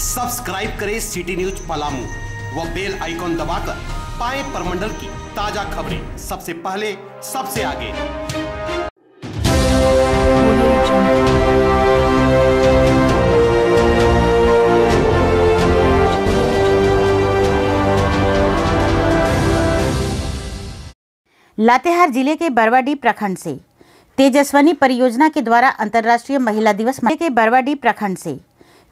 Subscribe करें city news Palamu व bell icon दबाकर पाएँ परमंडल की ताज़ा खबरें। सबसे पहले, सबसे आगे। लातेहार ज़िले के बरवाडी प्रखंड से तेजस्वनी परियोजना के द्वारा अंतर्राष्ट्रीय महिला दिवस के बरवाडी प्रखंड से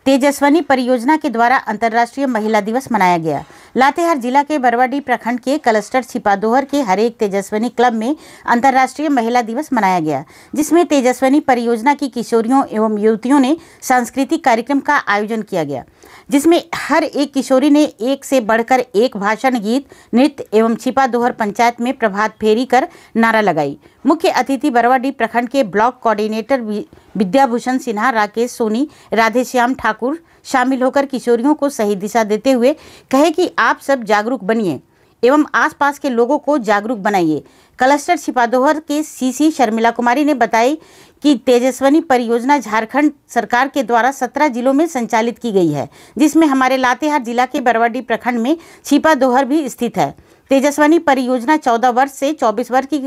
तेजस्वनी परियोजना के द्वारा अंतर्राष्ट्रीय महिला दिवस मनाया गया। लातेहार जिला के बरवाडी प्रखंड के क्लस्टर छिपादोहर के हरेक तेजस्वनी क्लब में अंतर्राष्ट्रीय महिला दिवस मनाया गया, जिसमें तेजस्वनी परियोजना की किशोरियों एवं युवतियों ने सांस्कृतिक कार्यक्रम का आयोजन किया गया। जिसमें हर एक किशोरी ने एक से बढ़कर एक भाषण गीत, नृत्य एवं छिपा दोहर पंचायत में प्रभात फेरी कर नारा लगाई। मुख्य अतिथि बरवाडी प्रखंड के ब्लॉक कोऑर्डिनेटर विद्याभूषण सिन्हा, राकेश सोनी, राधेश्याम ठाकुर शामिल होकर किशोरियों को सही दिशा देते हुए कहे कि आप सब जागरूक बनिए। एवं आसपास के लोगों को जागरूक बनाइए। क्लस्टर छिपादोहर के सीसी शर्मिला कुमारी ने बताई कि तेजस्वनी परियोजना झारखंड सरकार के द्वारा 17 जिलों में संचालित की गई है, जिसमें हमारे लातेहार जिला के बरवाडी प्रखंड में छिपादोहर भी स्थित है। तेजस्वनी परियोजना 14 वर्ष से 24 वर्ष की,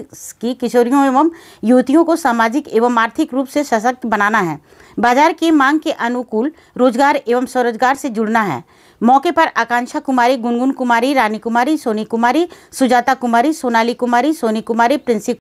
की किशोरियों एवं युवतियों को सामाजिक एवं आर्थिक रूप से सशक्त बनाना है। बाज़ार की मांग के अनुकूल रोज़गार एवं स्वरोजगार से जुड़ना है। मौके पर आकांक्षा कुमारी गुनगुन कुमारी रानी कुमारी सोनी कुमारी सुजाता कुमारी सोनाली कुमारी सोनी कुमारी प्रिंसी